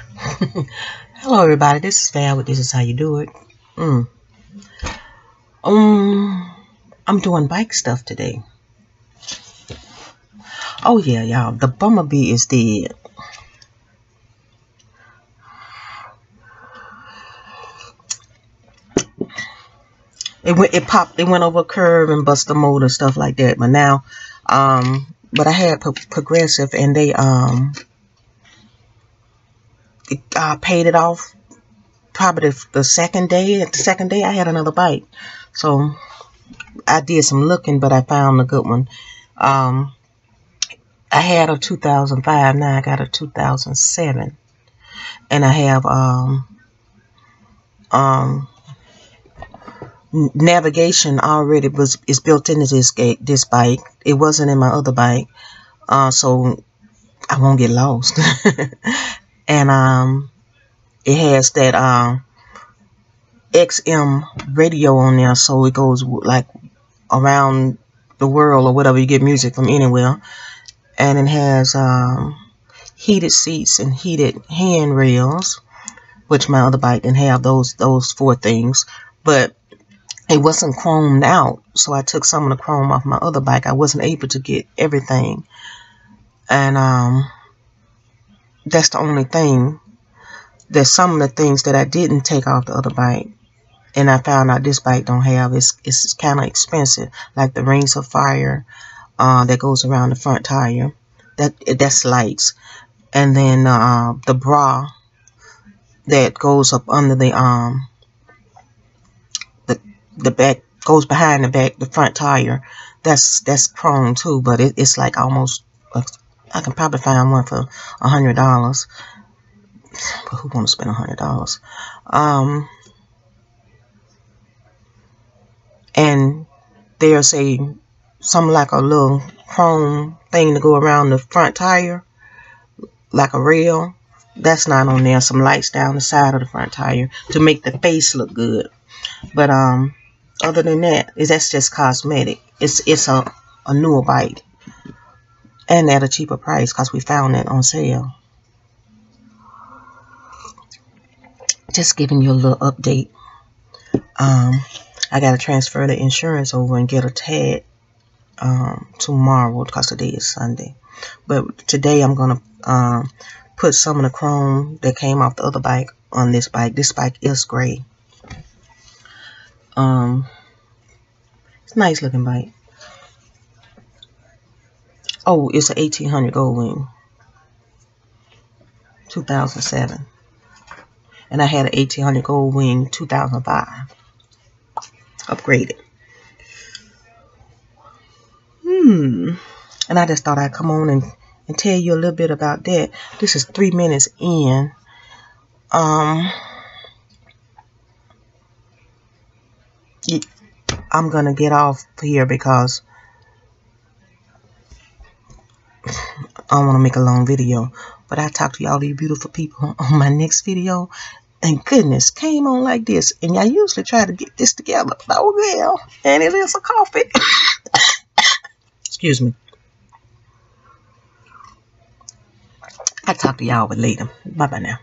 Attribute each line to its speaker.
Speaker 1: Hello, everybody. This is with This Is How You Do It. Mm. Um, I'm doing bike stuff today. Oh, yeah, y'all. The bumblebee is dead. It went, it popped, it went over a curve and bust the motor, stuff like that. But now, um, but I had Progressive and they, um, uh, paid it off probably the, second day. At the second day, I had another bike. So I did some looking, but I found a good one. Um, I had a 2005. Now I got a 2007. And I have um, um, navigation already was is built into this this bike. It wasn't in my other bike, uh, so I won't get lost. and um, it has that um, XM radio on there, so it goes like around the world or whatever. You get music from anywhere, and it has um, heated seats and heated handrails, which my other bike didn't have those those four things, but it wasn't chromed out, so I took some of the chrome off my other bike. I wasn't able to get everything, and um that's the only thing. There's some of the things that I didn't take off the other bike. And I found out this bike don't have. It's, it's kind of expensive. Like the rings of fire uh, that goes around the front tire. That That's lights. And then uh, the bra that goes up under the um the the back goes behind the back the front tire that's that's chrome too but it, it's like almost I can probably find one for a hundred dollars. But who want to spend a hundred dollars? Um, and there's a some like a little chrome thing to go around the front tire, like a rail. That's not on there. Some lights down the side of the front tire to make the face look good. But um, other than that, is that's just cosmetic. It's it's a a newer bike and at a cheaper price because we found it on sale. Just giving you a little update. Um, I got to transfer the insurance over and get a tag um, tomorrow because today is Sunday. But today I'm going to um, put some of the chrome that came off the other bike on this bike. This bike is gray. Um, it's a nice looking bike. Oh, it's an 1800 gold wing. 2007. And I had an 1800 gold wing 2005. Upgraded. Hmm. And I just thought I'd come on and, and tell you a little bit about that. This is three minutes in. Um, I'm going to get off here because I don't want to make a long video, but I talk to y'all, you beautiful people, on my next video. And goodness, came on like this. And I usually try to get this together. But oh, well. And it is a coffee. Excuse me. I talk to y'all later. Bye-bye now.